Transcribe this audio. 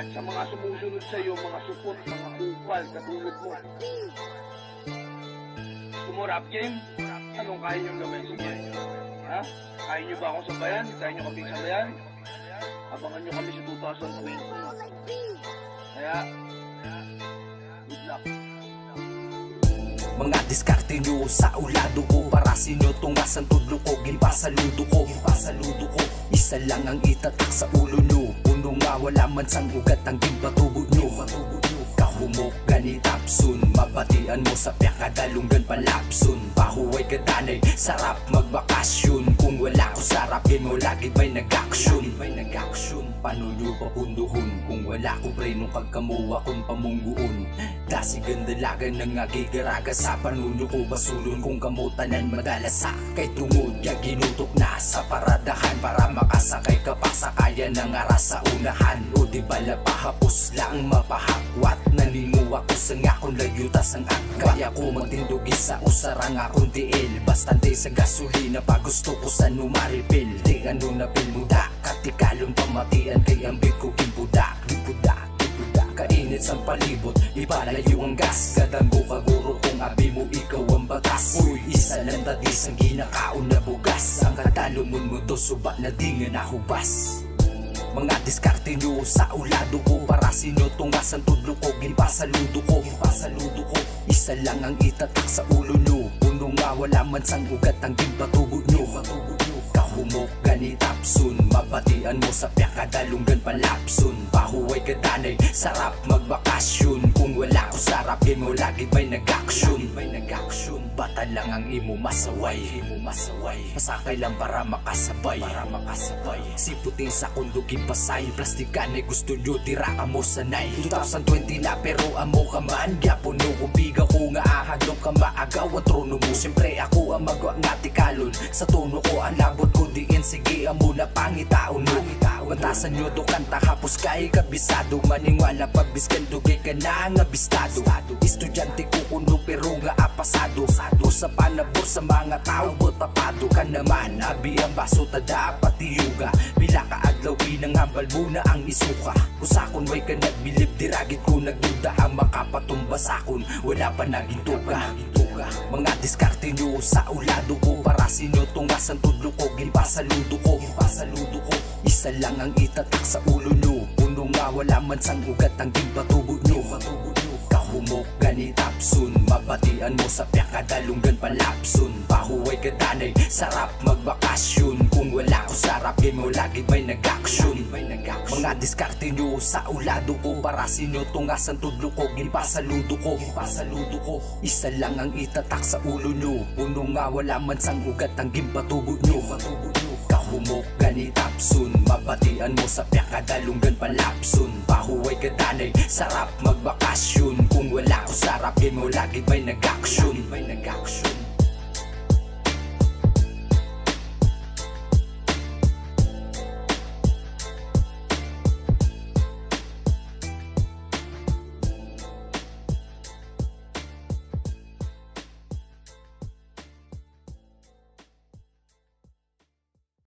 At sa mga sumusunod sa iyo, mga supot, mga kupal, katulad mo. Sumurap game, anong kaya niyong gawin? Sige. Ha? Kaya niyo ba akong sabayan? Kaya niyo kaming sabayan? Abangan niyo kami sa 2020. Kaya, good luck. Mga diskarte nyo sa ulado ko Para sinyo tungasan tudlo ko Gilpa sa ludo ko Gilpa sa ludo ko Isa lang ang itatak sa ulo nyo Puno nga wala man sang ugat ang gimbatubo nyo. Kahumok gani tapsun Mabatian mo sa pyakadalunggan palapsun Pahuway kadanay Sarap magbakasyon Kung wala ko sarap Game mo lagi may nag-action Paano nyo papunduhon Kung wala ko pre nung pagkamuha kong pamungguon. Dasigan dalagan ng agigaraga sa panuno ko. Basulon Kung kamutanan madalas sa kay tungod. Ya ginutok na sa paradahan Para makasakay ka pa sa kaya ng aras sa unahan. O di bala pahapos lang mapahakwat. Naninguwa ko sa nga kung layutas ang agka Kaya ko magtindugi sa usarang akong tiil. Bastante sa gasolina pa gusto ko sa numaripil. Di ano na pilmuda Katikalong pamatian kay ambit Kainit sa palibot, ipalayo ang gas. Gadanggo kaguro kung abi mo ikaw ang batas. Uy, isa lang tadis ang ginakaon na bugas. Ang katalumon mo to suba na di nga nahubas. Mga diskarte nyo sa ulado ko Para sinyo tungasan tudlo ko? Gilpa sa ludo ko Gilpa sa ludo ko. Isa lang ang itatak sa ulo nyo. Puno nga wala man sang ugat ang gimbatugo nyo Kahumok gani tapsun Mabatian mo sa pyakadalunggan palapsun. Pahuway kadanay Sarap magbakasyon. Kung wala ko sarap Game mo lagi may nag-action May nag-action Bata lang ang imo masaway. Imo masaway. Pasakay lang para makasabay. Para makasabay. Si puting sa kundo kipasay Plastikan ay gusto nyo Tira ka mo sanay 2020 na pero amo ka man. Gyapon no kubiga ko nga ahadlok ka maagaw Ang trono mo. Siyempre ako ang magwa nga tikalon Sa tono ko ang labot ko diin Sige amo na pangitaon mo Bantasan nyo do kanta hapos kay kabisado. Maningwala pagbiskan dugay ka na nga bistado Estudyante ko kuno pero nga apasado Sado sa panabor sa mga tao Botapado ka naman? Abi ang baso tada pati yuga. Bila ka adlaw pinanghambal mo na ang isuka. Usakon way ka nagbilib diragit ko nagduda. Ang makapatumba sakon Wala pa naging tuga. Mga diskarte nyo sa ulado ko Para sinyo tungasan tudlo ko Gilpa sa ludo ko Gilpa sa ko. Isa lang ang itatak sa ulo nyo. Puno nga wala man sang ugat ang gimbatubo nyo. Kahumok gani tapsun Mabatian mo sa pyakadalunggan palapsun Pahuway kadanay Sarap magbakasyon. Kung wala ko sarap Game mo lagi may nag-action Mga diskarte nyo sa ulado ko Para sinyo tungasan tudlo ko Gilpa sa ludo ko. Gilpa sa ludo ko. Isa lang ang itatak sa ulo nyo. Puno nga wala man sang ugat ang gimbatubo nyo. Kahumok gani tapsun Mabatian mo sa pyakadalunggan palapsun Pahuway kadanay Sarap magbakasyon. Kung wala ko sarap Game mo lagi may nag-action May nag-action